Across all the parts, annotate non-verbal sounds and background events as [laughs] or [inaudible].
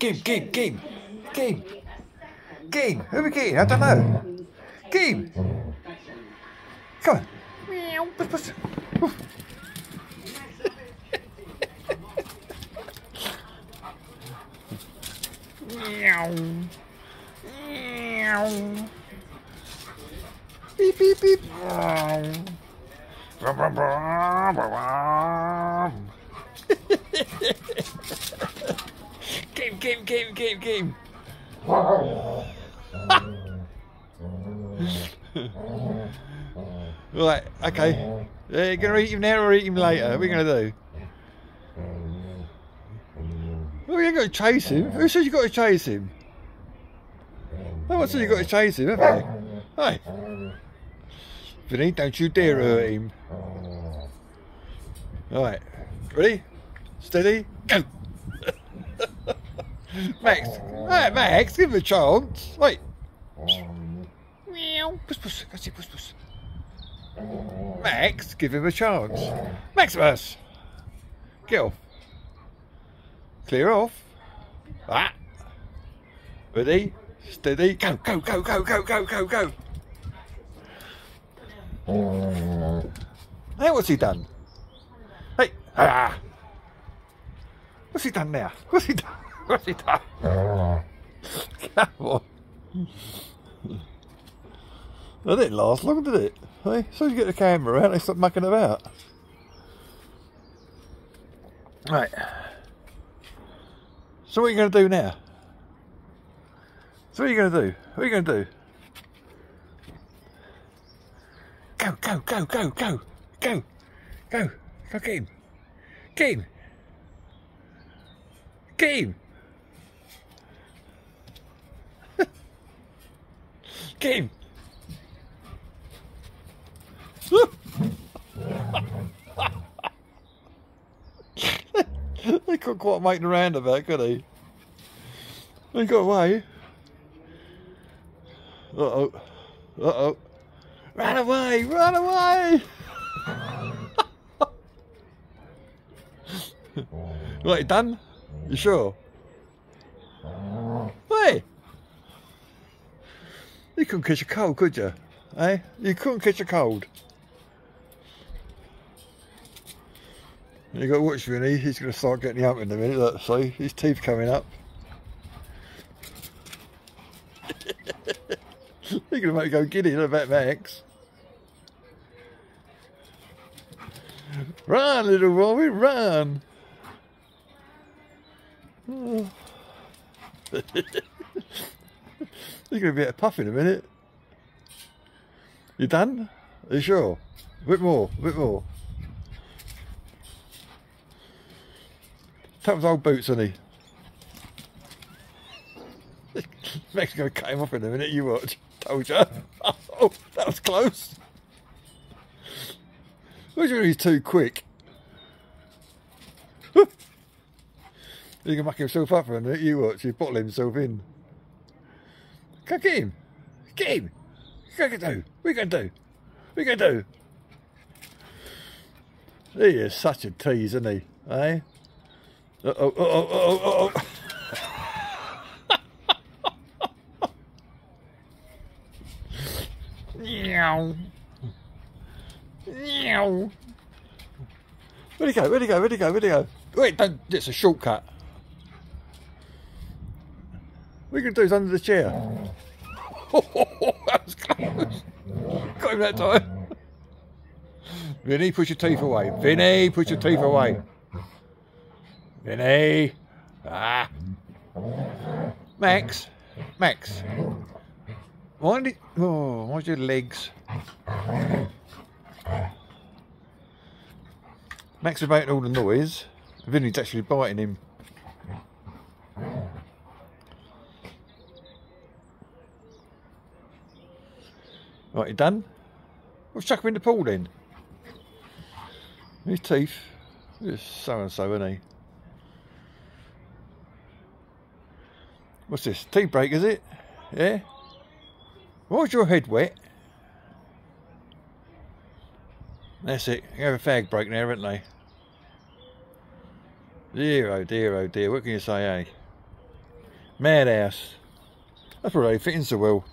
Game, game, game, game, game. Who are we getting? I don't know. Game. Come on. Meow. Puss. Oof. Meow. Meow. Beep, beep, beep. Game, game, [laughs] right, okay. Yeah, you gonna eat him now or eat him later? What are we gonna do? Well, you ain't got to chase him. Who says you got to chase him? No one said you got to chase him, have you? Hey. Vinny, don't you dare hurt him. Alright, ready? Steady, go! [laughs] Max, Max, give him a chance. Wait. Meow. Puss, puss. That's it, puss, puss. Max, give him a chance. Maximus! Get off. Clear off. Ah. Ready? Steady. Go, go, go, go, go, go, go, go. Hey, what's he done? Hey, ah. What's he done now? What's he done? What's he done? Come on. That didn't last long, did it? Hey, so you get the camera out, they stop mucking about. Right. So what are you going to do now? So what are you going to do? What are you going to do? Go, go, go, go, go, go, go. Go get him. Get him. Get him. Him. [laughs] they couldn't quite make the roundabout, could he? He got away. Uh oh. Uh oh. Run away! Run away! [laughs] right, done? You sure? Hey! You couldn't catch a cold, could you? Eh? You couldn't catch a cold. You got to watch Vinny, he's going to start getting up in a minute, look, see, his teeth coming up. [laughs] You're going to make me go giddy about Max. Run, little Robbie, run! Oh. [laughs] [laughs] You're going to be at a puff in a minute. You done? Are you sure? A bit more, a bit more. That was old boots? Max going to cut him off in a minute, you watch. Told you. [laughs] Oh, that was close. What do he's too quick? [laughs] He can muck himself up for a minute, you watch. He's bottling himself in. Go get him. Get him. What are you going to do? We are you going to do? What are you going to do? He is such a tease, isn't he? Eh? Uh oh, uh oh, uh oh, uh oh. Meow. Meow. Where'd he go? Where'd he go? Where'd he go? Where'd he go? Wait, don't, it's a shortcut. Going to do is under the chair. [laughs] that was close. Got him that time. Vinny, put your teeth away. Vinny, put your teeth away. Vinny. Ah. Max. Max. Why did... Oh, why's your legs? Max is making all the noise. Vinny's actually biting him. Right, you done? Well, chuck him in the pool then. His teeth. So and so, isn't he? What's this? Tea break, is it? Yeah? Why's your head wet? That's it. You have a fag break now, haven't they? Dear oh dear oh dear, what can you say, eh? Madhouse. That's probably fitting so well.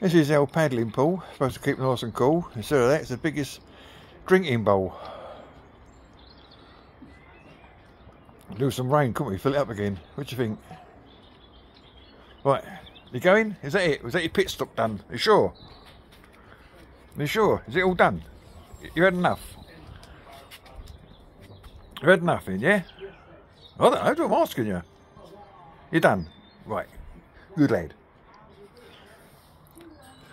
This is our paddling pool, supposed to keep nice and cool. Instead of that, it's the biggest drinking bowl. Do some rain, couldn't we? Fill it up again. What do you think? Right, you going? Is that it? Was that your pit stop done? Are you sure? Are you sure? Is it all done? You had enough? You had enough in, yeah? I don't know, I'm asking you. You're done? Right. Good lad.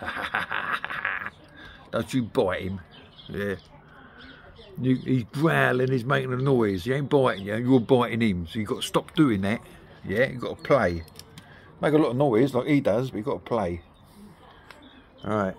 [laughs] Don't you bite him. Yeah. He's growling, he's making a noise. He ain't biting you, you're biting him. So you've got to stop doing that. Yeah, you've got to play. Make a lot of noise like he does, but you've got to play. Alright.